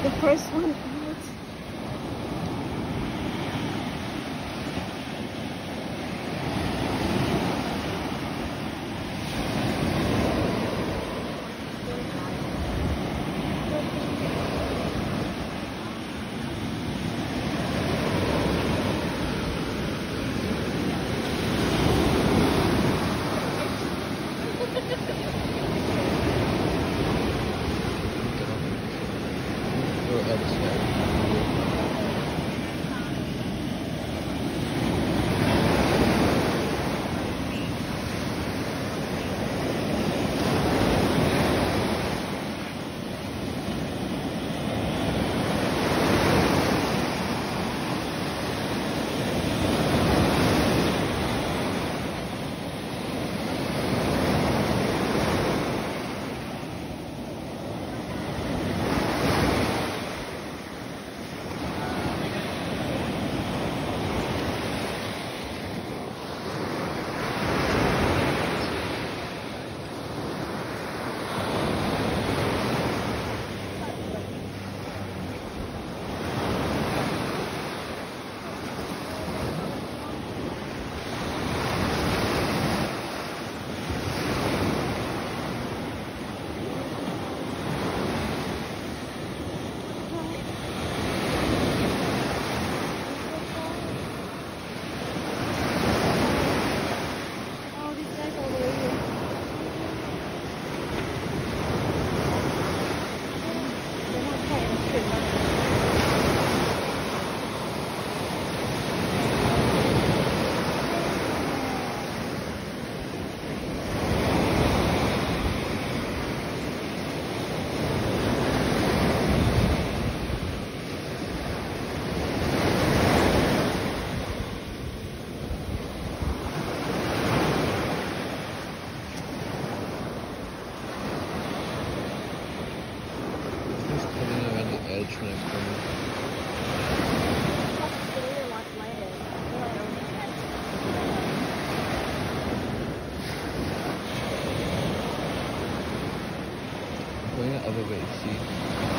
the first one Go other on the head. Going the other way, see?